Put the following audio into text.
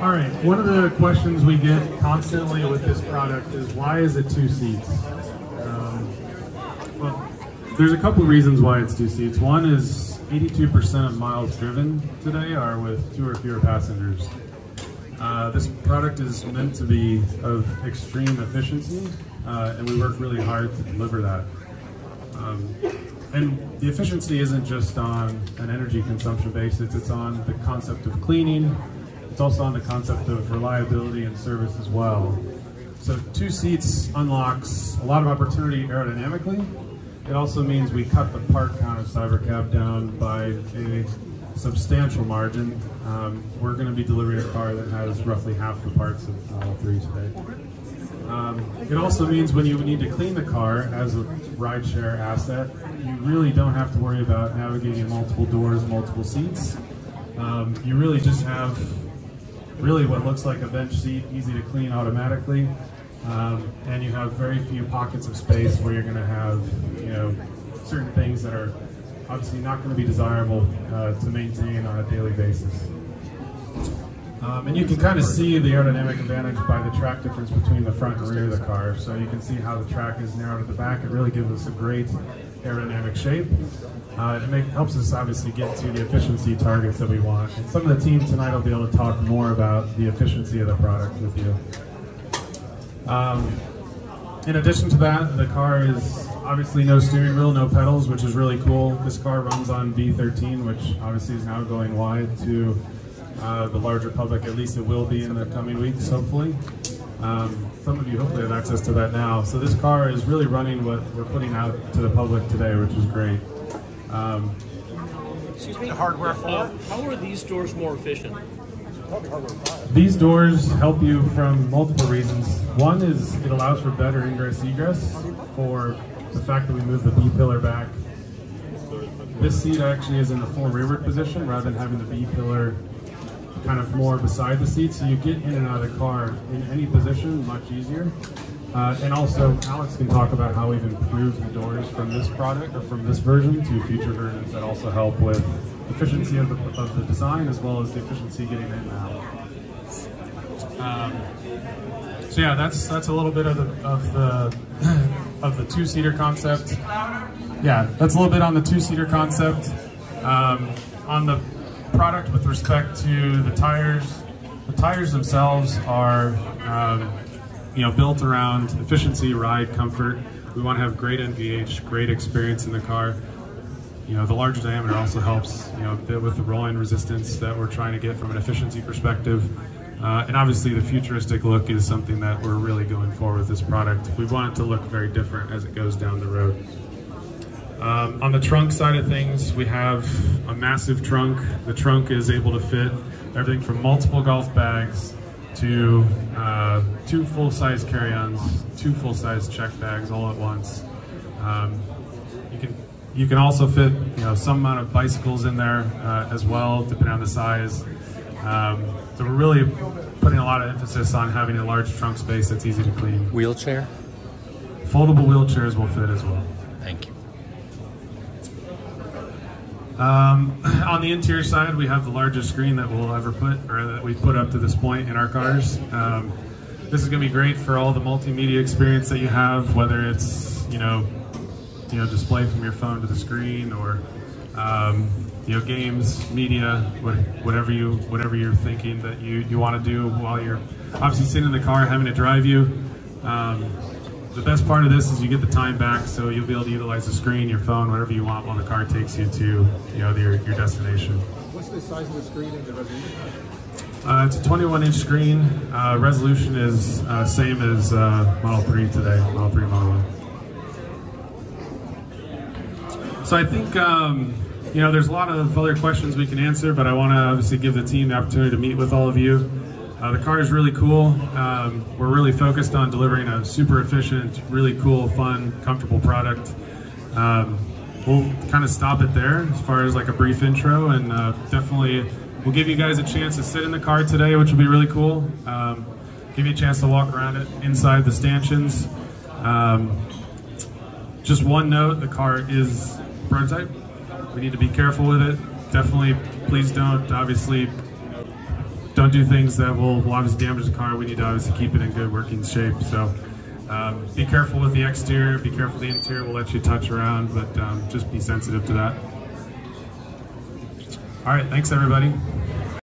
All right, one of the questions we get constantly with this product is why is it two seats? Um, well, there's a couple reasons why it's two seats. One is 82% of miles driven today are with two or fewer passengers. Uh, this product is meant to be of extreme efficiency, uh, and we work really hard to deliver that. Um, and the efficiency isn't just on an energy consumption basis, it's on the concept of cleaning, it's also on the concept of reliability and service as well. So two seats unlocks a lot of opportunity aerodynamically. It also means we cut the part count of Cybercab down by a substantial margin. Um, we're going to be delivering a car that has roughly half the parts of Model 3 today. Um, it also means when you need to clean the car as a rideshare asset, you really don't have to worry about navigating multiple doors, multiple seats. Um, you really just have really what looks like a bench seat, easy to clean automatically. Um, and you have very few pockets of space where you're going to have, you know, certain things that are obviously not going to be desirable uh, to maintain on a daily basis. Um, and you can kind of see the aerodynamic advantage by the track difference between the front and rear of the car. So you can see how the track is narrowed at the back. It really gives us a great aerodynamic shape. Uh, it make, helps us obviously get to the efficiency targets that we want. And some of the team tonight will be able to talk more about the efficiency of the product with you. Um, in addition to that, the car is obviously no steering wheel, no pedals, which is really cool. This car runs on V13, which obviously is now going wide to uh, the larger public. At least it will be in the coming weeks, hopefully. Um, some of you hopefully have access to that now. So this car is really running what we're putting out to the public today, which is great. Um, Excuse me. The hardware for Uh, how are these doors more efficient? These doors help you from multiple reasons. One is it allows for better ingress egress for the fact that we move the B pillar back. This seat actually is in the full rearward position rather than having the B pillar kind of more beside the seat, so you get in and out of the car in any position much easier. Uh, and also, Alex can talk about how we've improved the doors from this product or from this version to future versions that also help with efficiency of the, of the design as well as the efficiency getting in and out. Um, so yeah, that's that's a little bit of the of the of the two-seater concept. Yeah, that's a little bit on the two-seater concept. Um, on the product with respect to the tires, the tires themselves are um, you know built around efficiency, ride, comfort. We want to have great NVH, great experience in the car. You know, the larger diameter also helps, you know, with the rolling resistance that we're trying to get from an efficiency perspective. Uh, and obviously the futuristic look is something that we're really going for with this product. We want it to look very different as it goes down the road. Um, on the trunk side of things, we have a massive trunk. The trunk is able to fit everything from multiple golf bags to uh, two full-size carry-ons, two full-size check bags all at once. Um, you can you can also fit you know some amount of bicycles in there uh, as well, depending on the size. Um, so we're really putting a lot of emphasis on having a large trunk space that's easy to clean. Wheelchair? Foldable wheelchairs will fit as well. Thank you. Um, on the interior side, we have the largest screen that we'll ever put, or that we've put up to this point in our cars. Um, this is going to be great for all the multimedia experience that you have, whether it's you know, you know, display from your phone to the screen, or um, you know, games, media, whatever you whatever you're thinking that you you want to do while you're obviously sitting in the car having to drive you. The best part of this is you get the time back, so you'll be able to utilize the screen, your phone, whatever you want while the car takes you to you know your, your destination. What's the size of the screen and the resolution? Uh, it's a 21 inch screen. Uh, resolution is uh, same as uh, Model 3 today, Model 3 Model 1. So I think um, you know there's a lot of other questions we can answer, but I want to obviously give the team the opportunity to meet with all of you. Uh, the car is really cool. Um, we're really focused on delivering a super efficient, really cool, fun, comfortable product. Um, we'll kind of stop it there as far as like a brief intro, and uh, definitely we'll give you guys a chance to sit in the car today, which will be really cool. Um, give you a chance to walk around it inside the stanchions. Um, just one note: the car is prototype. We need to be careful with it. Definitely, please don't obviously don't do things that will, will obviously damage the car. We need to obviously keep it in good working shape. So um, be careful with the exterior, be careful with the interior. We'll let you touch around, but um, just be sensitive to that. All right, thanks everybody.